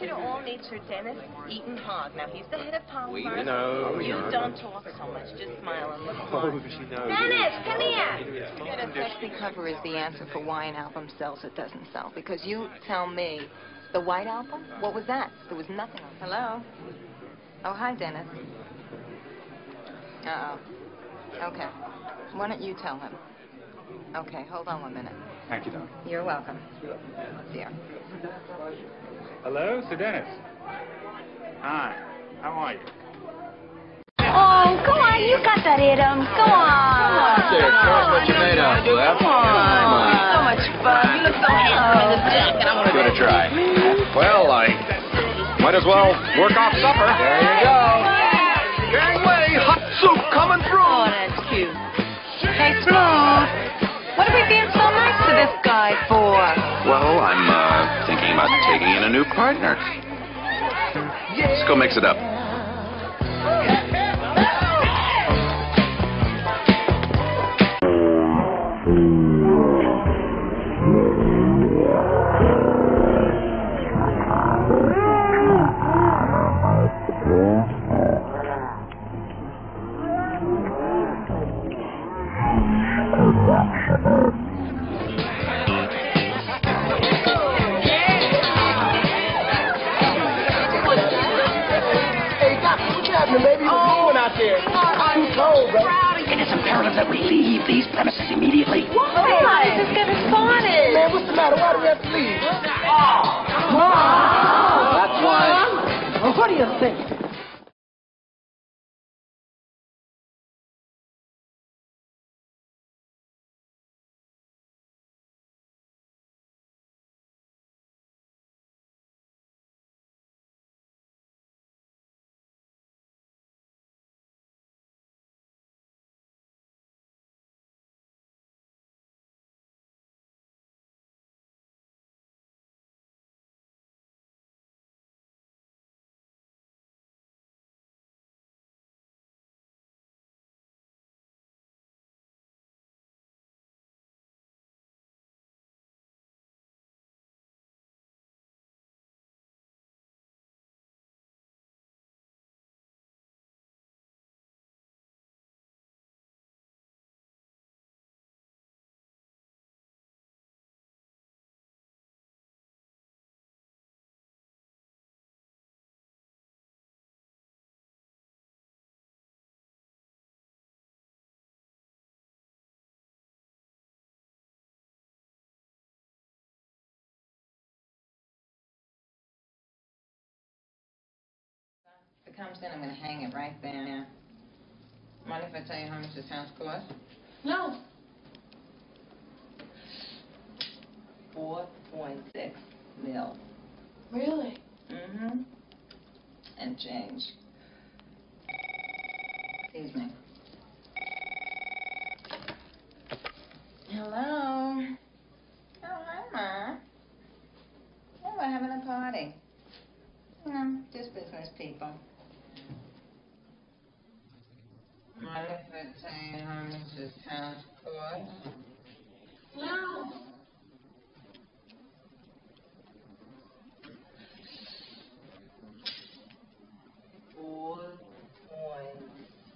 want you to all meet Sir Denis Eton Hogg. Now, he's the head of Palm We First. know, oh, You yeah. don't talk so much. Just smile and look Oh, smart. she knows. Denis, come here. That a sexy cover is the answer for why an album sells or doesn't sell. Because you tell me, the White Album? What was that? There was nothing on Hello? Oh, hi, Denis. Uh-oh. Okay. Why don't you tell him? Okay, hold on one minute. Thank you, Doc. You're welcome. Dear. Hello, Sir Denis. Hi. How are you? Oh, go on, you got that in 'em. Go on. There, show us what you made of, Lef. Come on. So much fun. You look so handsome in this jacket. I want to Give it a try. Well, I might as well work off supper. There you go. Gangway, hot soup coming through. Oh, that's cute. Hey, Smooth. New partner. Let's go mix it up. That we leave these premises immediately. Why? Let's get it started. Man, what's the matter? Why do we have to leave? That's why. Well, what do you think? Comes in, I'm going to hang it right there. Mind if I tell you how much this house cost? No. Four point six mil. Really? Mm-hmm. And change. Excuse me. Hello? Oh, hi, Ma. Oh, we're having a party. No, just business people. Mind if I tell you how? No. Four point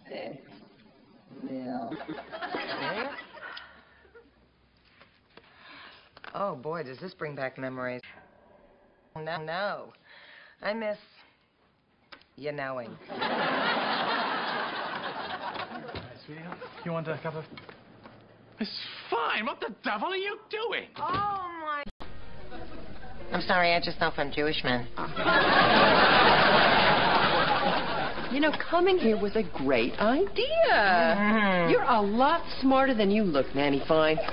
six mil. Oh boy, does this bring back memories. No, no. I miss you knowing. Sweetheart, you want a cup of... It's fine. What the devil are you doing? Oh my. I'm sorry, I just know from Jewish men. You know, coming here was a great idea. Mhm. You're a lot smarter than you look, Nanny Fine.